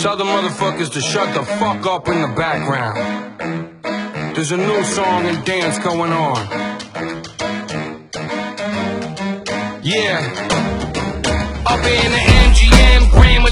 Tell the motherfuckers to shut the fuck up in the background. There's a new song and dance going on. Yeah. Up in the MGM, gram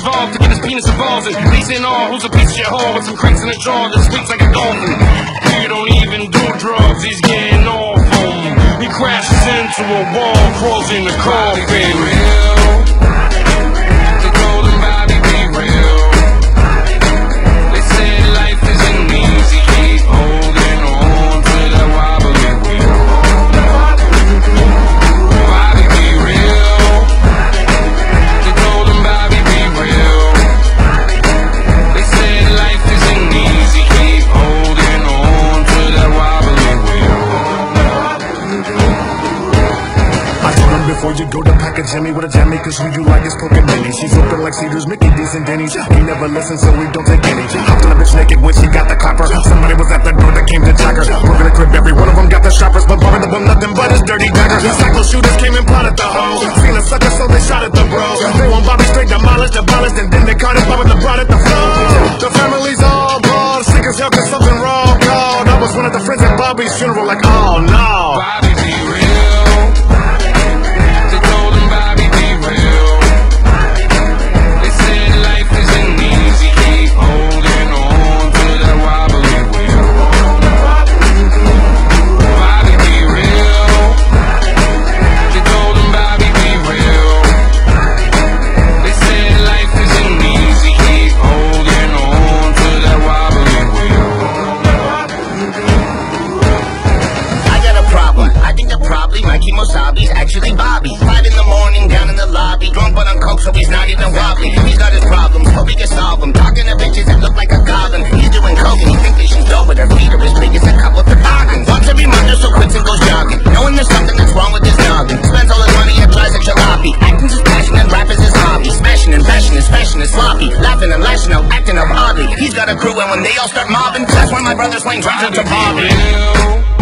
evolved to get his penis involved. And all, who's a piece of shit whore with some cracks in the jaw that squeaks like a dolphin. He don't even do drugs, he's getting off on. He crashes into a wall, crawls in the coffin. You go to pack a Jimmy with a jammy? Cause who you like is poking Minnie. She's open like Cedars, Mickey D's and Denny's. He never listens so we don't take any. Hopped on a bitch naked when she got the clapper. Somebody was at the door that came to jack her. We're gonna crib every one of them got the strappers But bothering the bum nothing but his dirty dagger Cycle shooters came and plotted the hoe Seen a sucker so they shot at the bro They want Bobby straight demolished, abolished And then they caught it, Bobby the brought at the flow The family's all gone Sick as hell cause something wrong called I was one of the friends at Bobby's funeral Kimosabi's actually Bobby. Five in the morning, down in the lobby. Drunk but on coke, so he's not even wobbly. He's got his problems, hope he can solve them. Talking to bitches that look like a goblin. He's doing coke and he thinks that she's dope, but her feet are as big as a couple of toboggans. Once every month so quits and goes jogging. Knowing there's something that's wrong with his noggin. Spends all his money at tries at jalopy. Acting's his passion and rap is his hobby. Smashing and bashing his fashion is sloppy. Laughing and lashing out, acting up oddly. He's got a crew and when they all start mobbing, that's when my brother's playing drums into Bobby.